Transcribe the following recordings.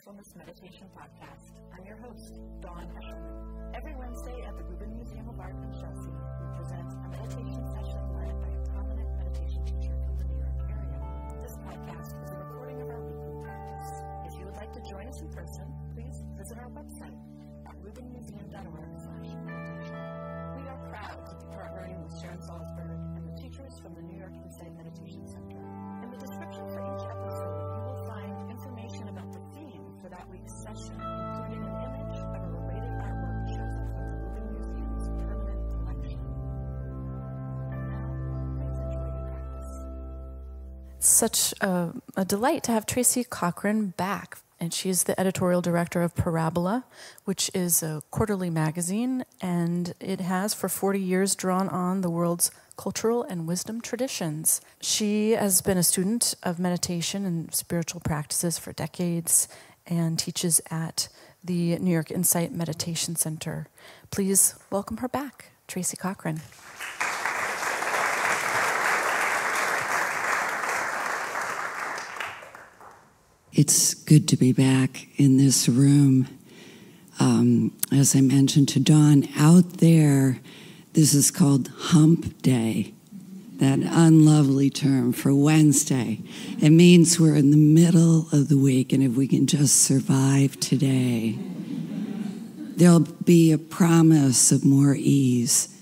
Mindfulness Meditation Podcast. I'm your host, Dawn Eshelman. Every Wednesday at the Rubin Museum of Art in Chelsea, we present a meditation session led by a prominent meditation teacher from the New York area. This podcast is a recording of our weekly practice. If you would like to join us in person, please visit our website at rubinmuseum.org slash meditation. We are proud to be partnering with Sharon Salzberg and the teachers from the New York Insight Meditation Center. Such a, a delight to have Tracy Cochran back. And she's the editorial director of Parabola, which is a quarterly magazine, and it has for 40 years drawn on the world's cultural and wisdom traditions. She has been a student of meditation and spiritual practices for decades and teaches at the New York Insight Meditation Center. Please welcome her back, Tracy Cochran. It's good to be back in this room. Um, as I mentioned to Dawn, out there, this is called Hump Day, that unlovely term for Wednesday. It means we're in the middle of the week, and if we can just survive today, there'll be a promise of more ease.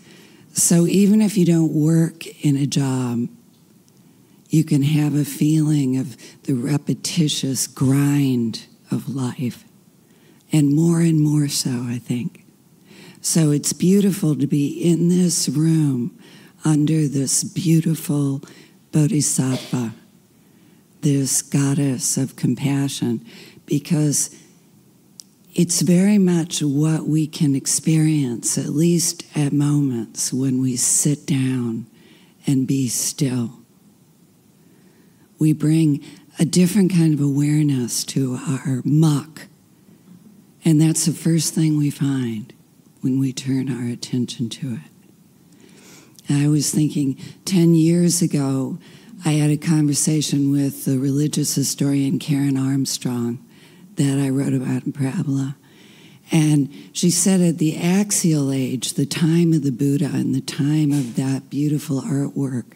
So even if you don't work in a job, you can have a feeling of the repetitious grind of life. And more and more so, I think. So it's beautiful to be in this room under this beautiful bodhisattva, this goddess of compassion, because it's very much what we can experience, at least at moments when we sit down and be still we bring a different kind of awareness to our muck. And that's the first thing we find when we turn our attention to it. I was thinking 10 years ago, I had a conversation with the religious historian Karen Armstrong that I wrote about in Parabola. And she said at the axial age, the time of the Buddha and the time of that beautiful artwork,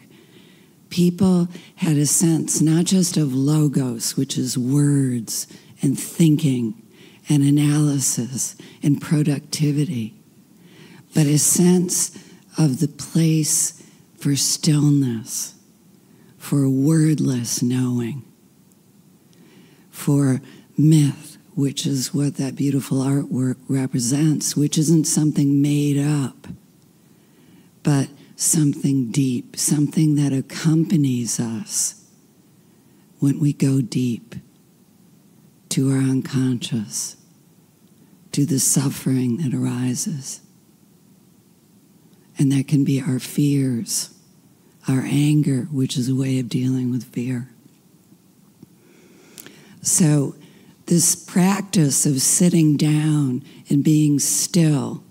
people had a sense not just of logos, which is words and thinking and analysis and productivity, but a sense of the place for stillness, for wordless knowing, for myth, which is what that beautiful artwork represents, which isn't something made up, but something deep, something that accompanies us when we go deep to our unconscious, to the suffering that arises. And that can be our fears, our anger, which is a way of dealing with fear. So, this practice of sitting down and being still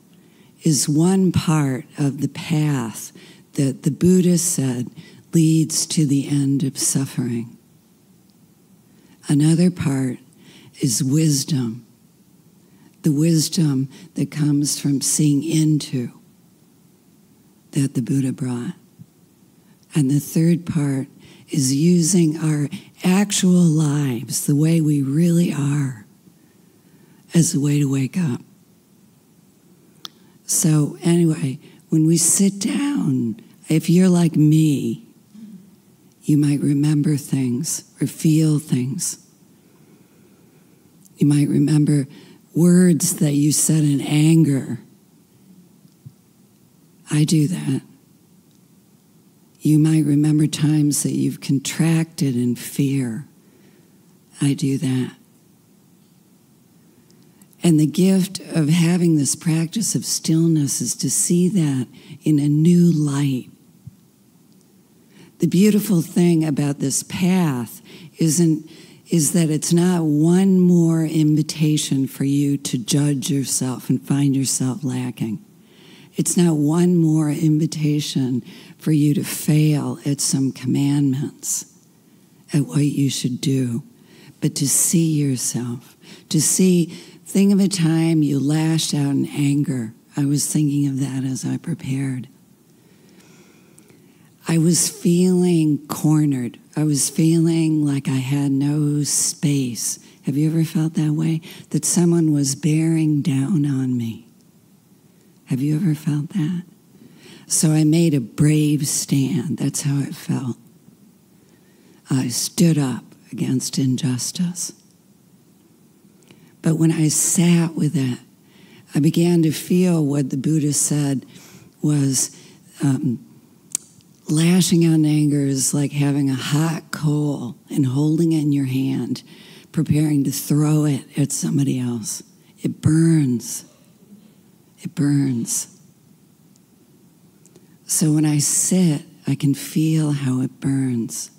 is one part of the path that the Buddha said leads to the end of suffering. Another part is wisdom, the wisdom that comes from seeing into that the Buddha brought. And the third part is using our actual lives, the way we really are, as a way to wake up. So, anyway, when we sit down, if you're like me, you might remember things or feel things. You might remember words that you said in anger. I do that. You might remember times that you've contracted in fear. I do that. And the gift of having this practice of stillness is to see that in a new light. The beautiful thing about this path isn't is that it's not one more invitation for you to judge yourself and find yourself lacking. It's not one more invitation for you to fail at some commandments, at what you should do, but to see yourself, to see, think of a time you lashed out in anger. I was thinking of that as I prepared. I was feeling cornered. I was feeling like I had no space. Have you ever felt that way? That someone was bearing down on me. Have you ever felt that? So I made a brave stand. That's how it felt. I stood up against injustice. But when I sat with it, I began to feel what the Buddha said was um, lashing out in anger is like having a hot coal and holding it in your hand, preparing to throw it at somebody else. It burns. It burns. So when I sit, I can feel how it burns.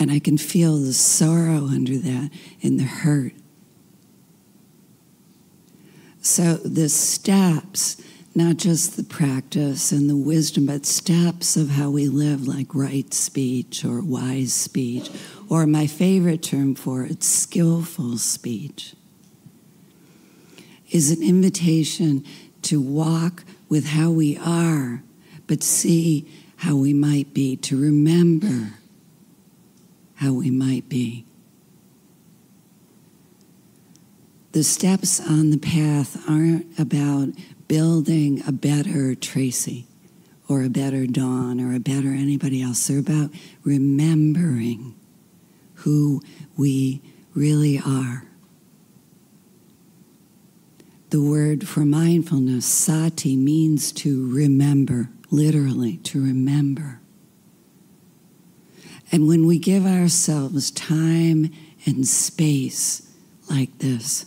And I can feel the sorrow under that and the hurt. So the steps, not just the practice and the wisdom, but steps of how we live, like right speech or wise speech, or my favorite term for it, skillful speech, is an invitation to walk with how we are, but see how we might be, to remember how we might be. The steps on the path aren't about building a better Tracy or a better Dawn or a better anybody else. They're about remembering who we really are. The word for mindfulness, sati, means to remember, literally, to remember. And when we give ourselves time and space like this,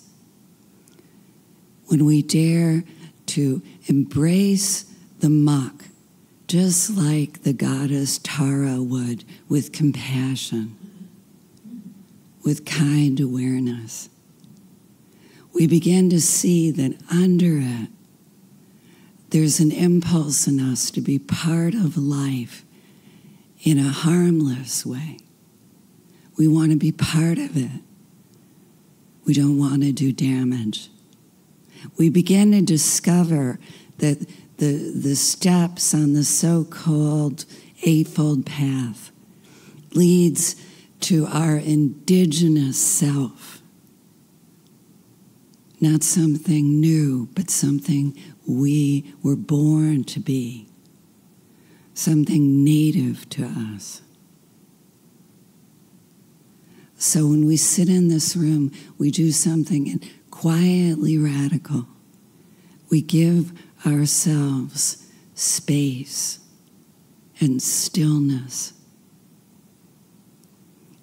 when we dare to embrace the muck, just like the goddess Tara would, with compassion, with kind awareness, we begin to see that under it, there's an impulse in us to be part of life in a harmless way. We want to be part of it. We don't want to do damage. We begin to discover that the, the steps on the so called Eightfold Path leads to our indigenous self. Not something new, but something we were born to be something native to us. So when we sit in this room, we do something quietly radical. We give ourselves space and stillness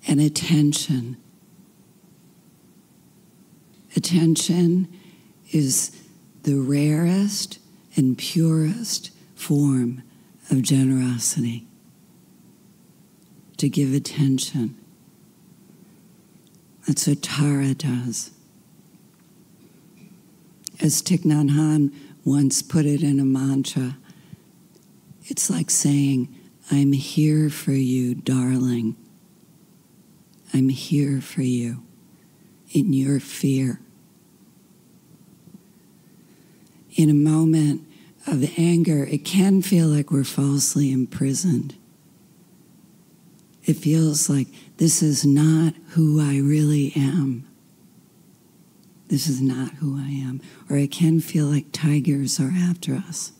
and attention. Attention is the rarest and purest form of generosity, to give attention. That's what Tara does. As Thich Nhat Hanh once put it in a mantra, it's like saying, I'm here for you, darling. I'm here for you in your fear. In a moment of anger, it can feel like we're falsely imprisoned. It feels like this is not who I really am. This is not who I am. Or it can feel like tigers are after us.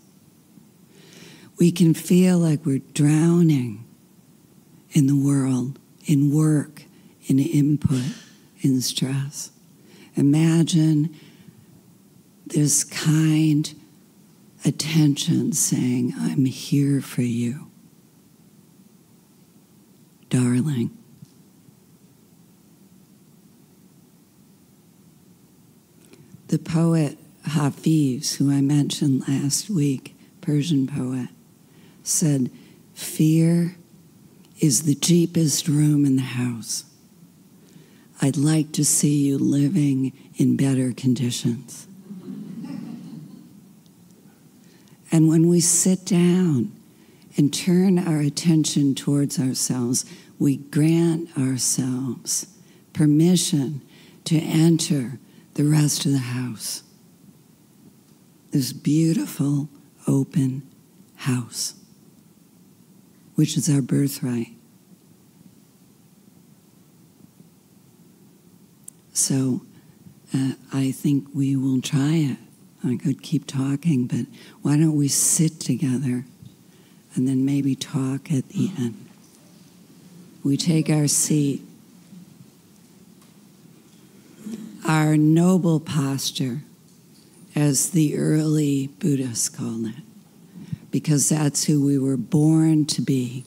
We can feel like we're drowning in the world, in work, in input, in stress. Imagine this kind attention saying, I'm here for you. Darling. The poet Hafiz, who I mentioned last week, Persian poet, said, Fear is the cheapest room in the house. I'd like to see you living in better conditions. And when we sit down and turn our attention towards ourselves, we grant ourselves permission to enter the rest of the house. This beautiful, open house, which is our birthright. So uh, I think we will try it. I could keep talking, but why don't we sit together and then maybe talk at the end? We take our seat. Our noble posture, as the early Buddhists called it, because that's who we were born to be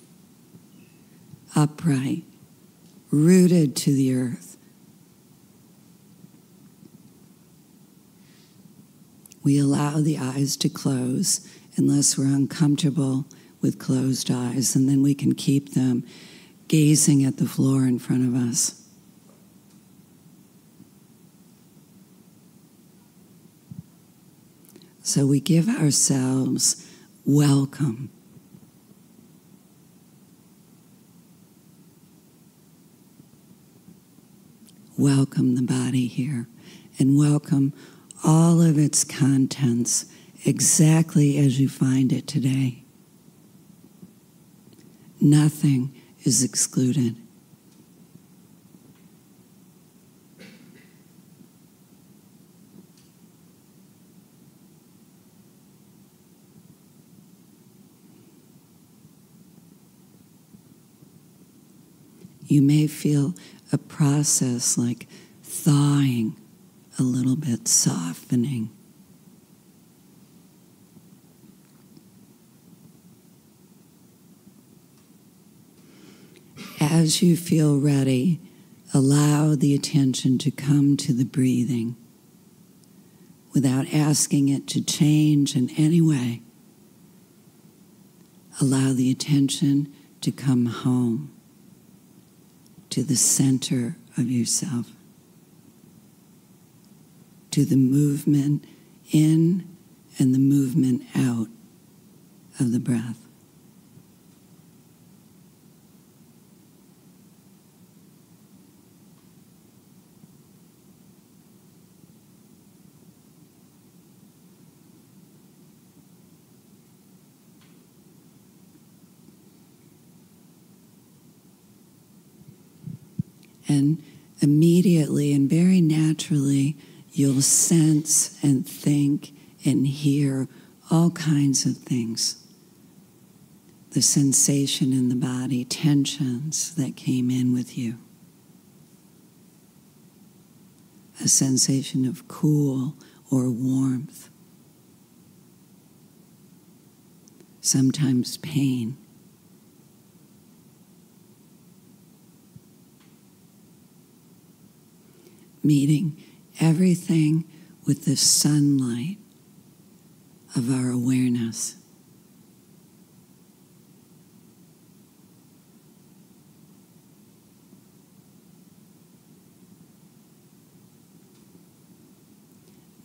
upright, rooted to the earth. We allow the eyes to close unless we're uncomfortable with closed eyes, and then we can keep them gazing at the floor in front of us. So we give ourselves welcome. Welcome the body here and welcome all of its contents exactly as you find it today. Nothing is excluded. You may feel a process like thawing a little bit, softening. As you feel ready, allow the attention to come to the breathing without asking it to change in any way. Allow the attention to come home to the center of yourself, to the movement in and the movement out of the breath. And immediately and very naturally, you'll sense and think and hear all kinds of things. The sensation in the body, tensions that came in with you. A sensation of cool or warmth. Sometimes pain. meeting everything with the sunlight of our awareness.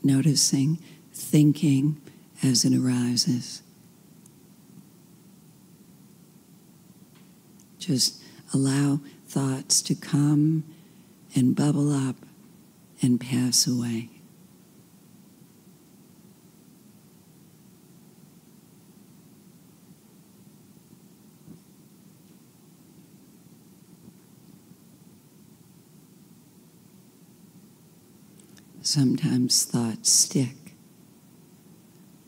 Noticing thinking as it arises. Just allow thoughts to come and bubble up and pass away. Sometimes thoughts stick.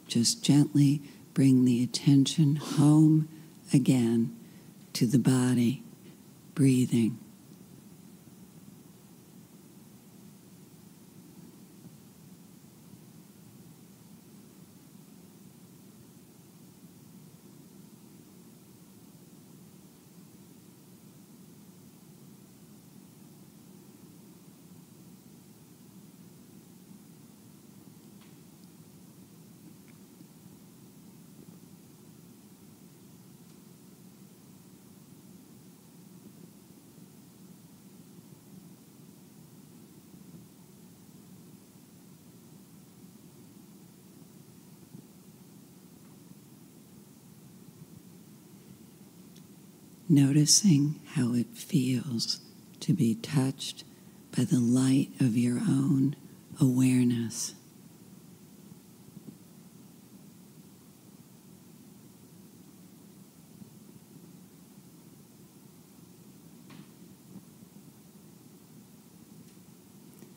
Just gently bring the attention home again to the body, breathing. Noticing how it feels to be touched by the light of your own awareness.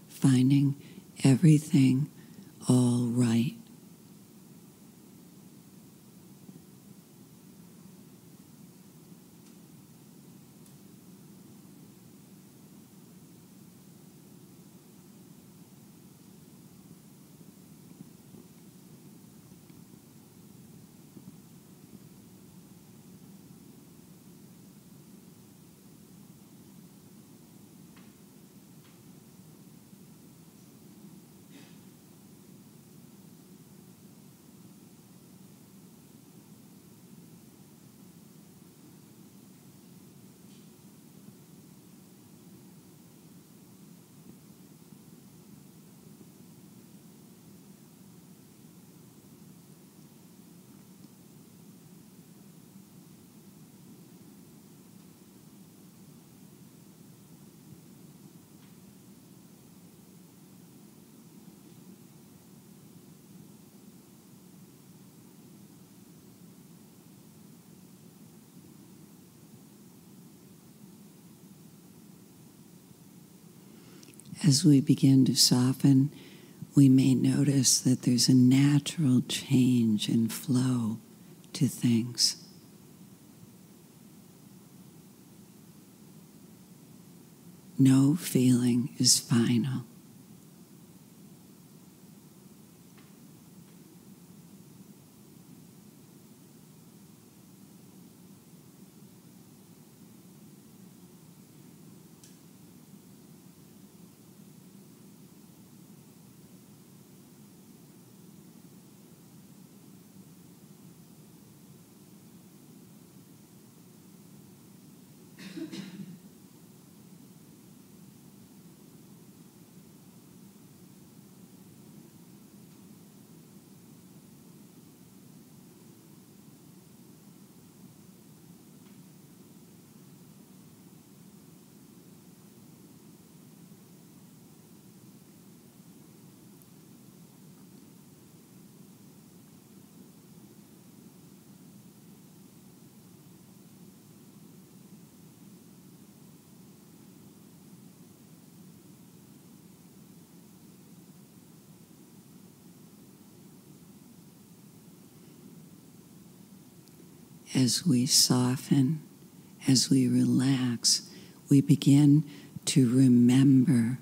Finding everything all right. As we begin to soften, we may notice that there's a natural change and flow to things. No feeling is final. As we soften, as we relax, we begin to remember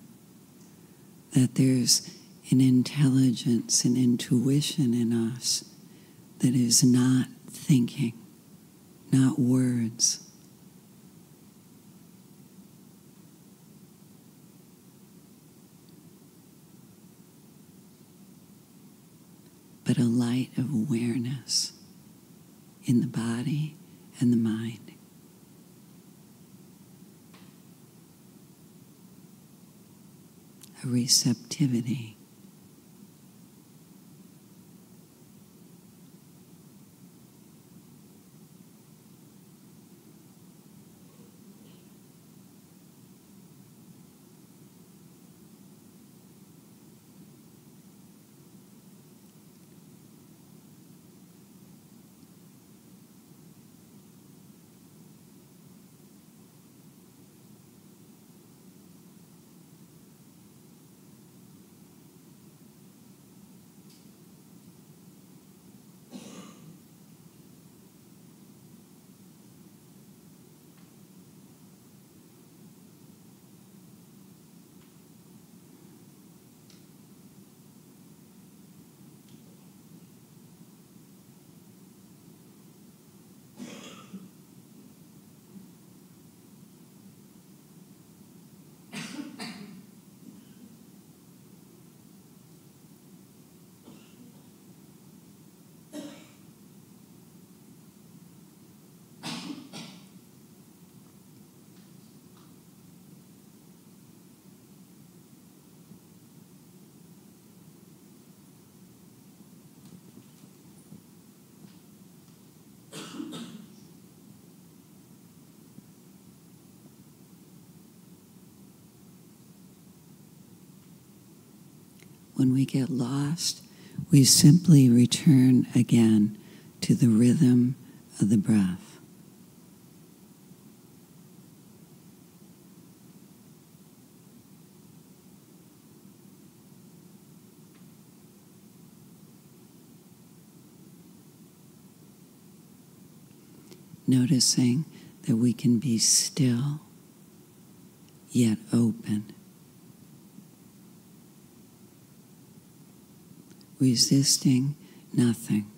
that there's an intelligence an intuition in us that is not thinking, not words. But a light of awareness in the body and the mind. A receptivity. When we get lost, we simply return again to the rhythm of the breath. Noticing that we can be still yet open. Resisting nothing.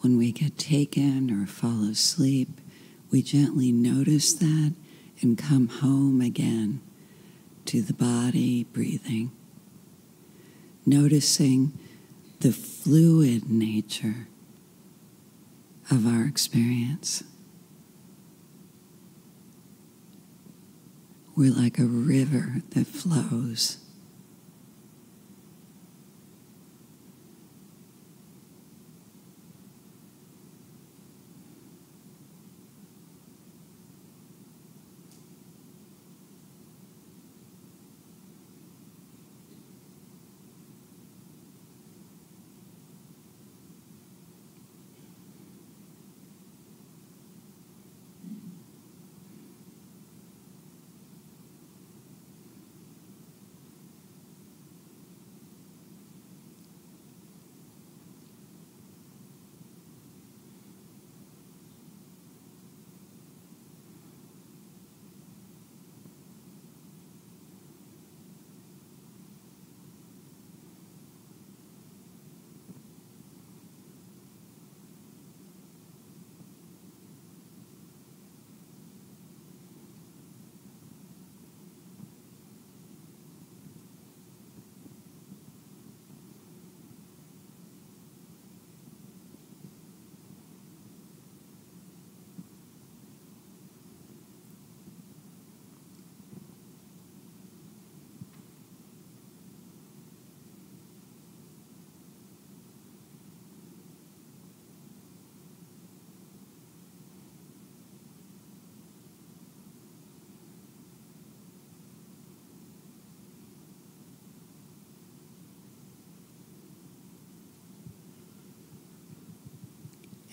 When we get taken or fall asleep, we gently notice that and come home again to the body breathing, noticing the fluid nature of our experience. We're like a river that flows.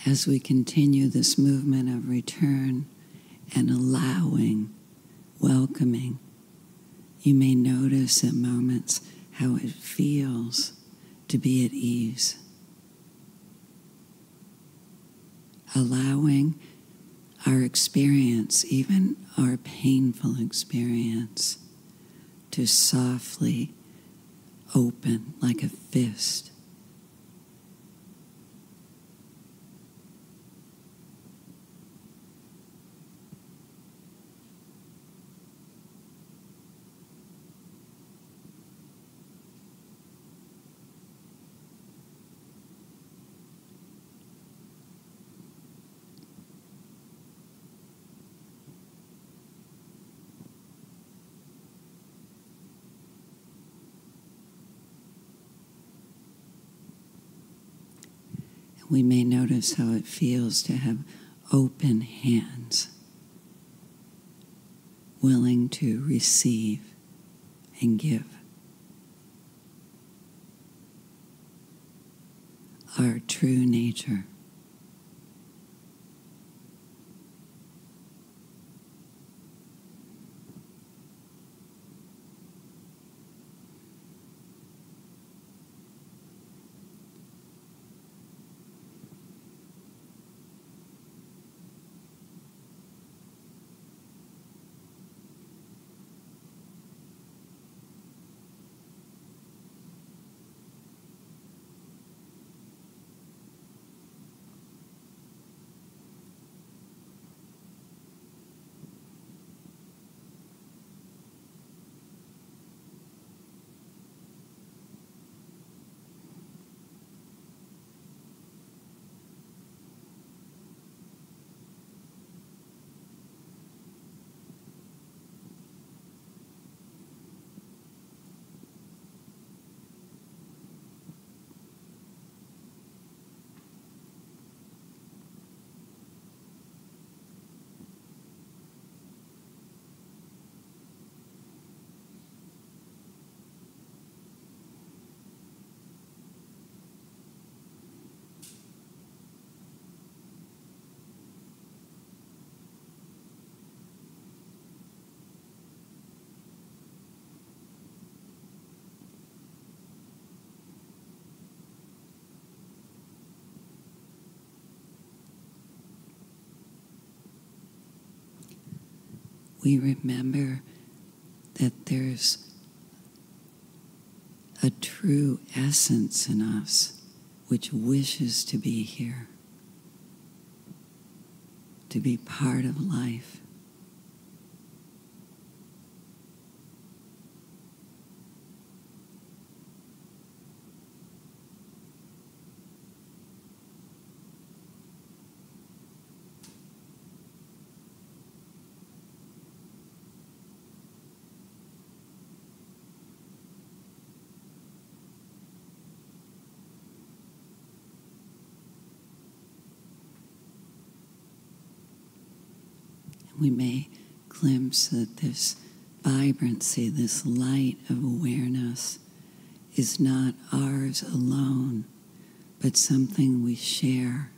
As we continue this movement of return and allowing, welcoming, you may notice at moments how it feels to be at ease. Allowing our experience, even our painful experience, to softly open like a fist We may notice how it feels to have open hands, willing to receive and give. Our true nature. We remember that there's a true essence in us which wishes to be here, to be part of life. We may glimpse that this vibrancy, this light of awareness, is not ours alone, but something we share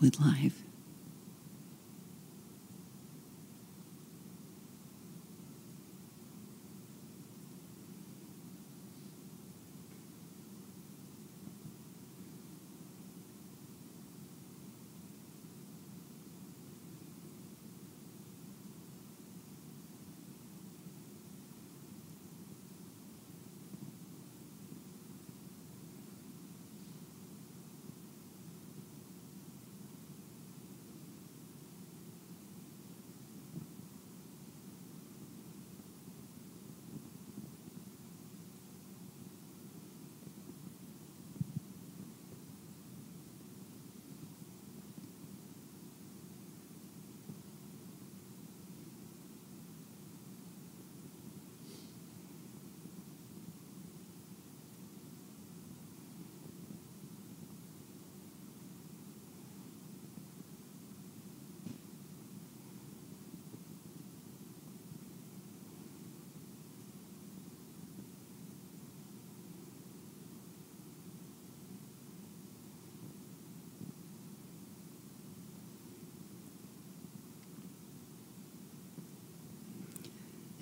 with life.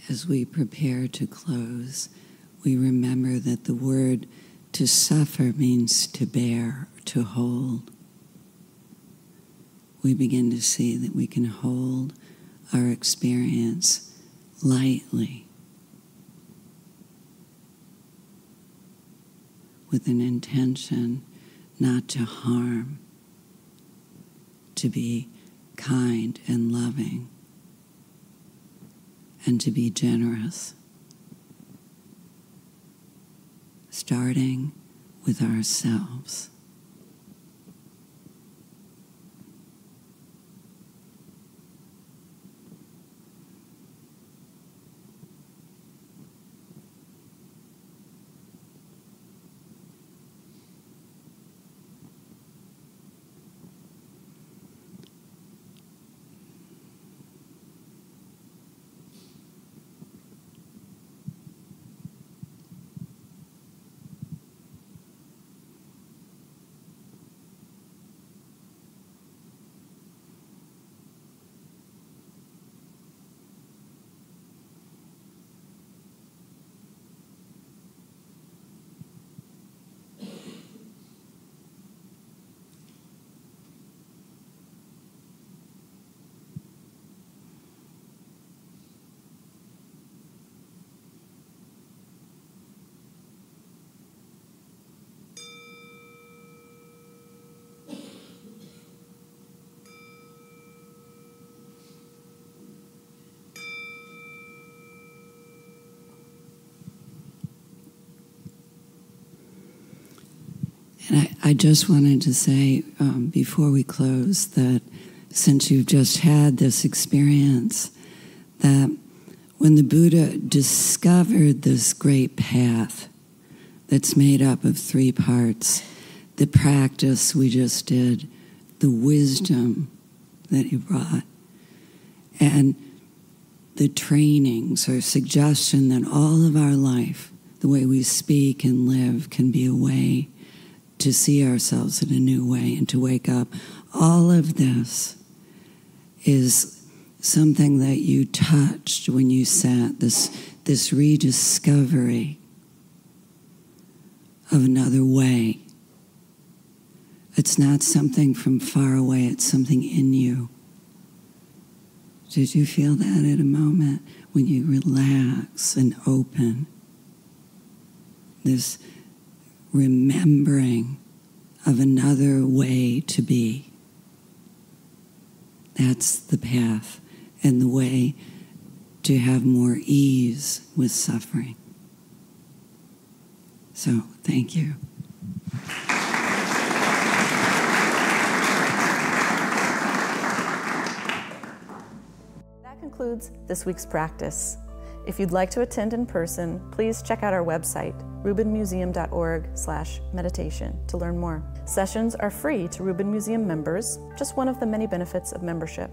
As we prepare to close, we remember that the word to suffer means to bear, to hold. We begin to see that we can hold our experience lightly with an intention not to harm, to be kind and loving and to be generous. Starting with ourselves. And I, I just wanted to say um, before we close that since you've just had this experience, that when the Buddha discovered this great path that's made up of three parts the practice we just did, the wisdom that he brought, and the trainings or suggestion that all of our life, the way we speak and live, can be a way to see ourselves in a new way and to wake up. All of this is something that you touched when you sat, this, this rediscovery of another way. It's not something from far away, it's something in you. Did you feel that at a moment when you relax and open? This remembering of another way to be. That's the path and the way to have more ease with suffering. So, thank you. That concludes this week's practice. If you'd like to attend in person, please check out our website, rubinmuseum.org/meditation to learn more. Sessions are free to Rubin Museum members, just one of the many benefits of membership.